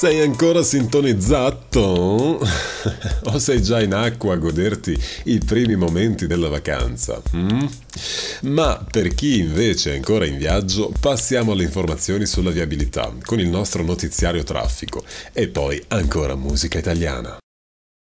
Sei ancora sintonizzato? o sei già in acqua a goderti i primi momenti della vacanza? Mm? Ma per chi invece è ancora in viaggio, passiamo alle informazioni sulla viabilità con il nostro notiziario traffico e poi ancora musica italiana.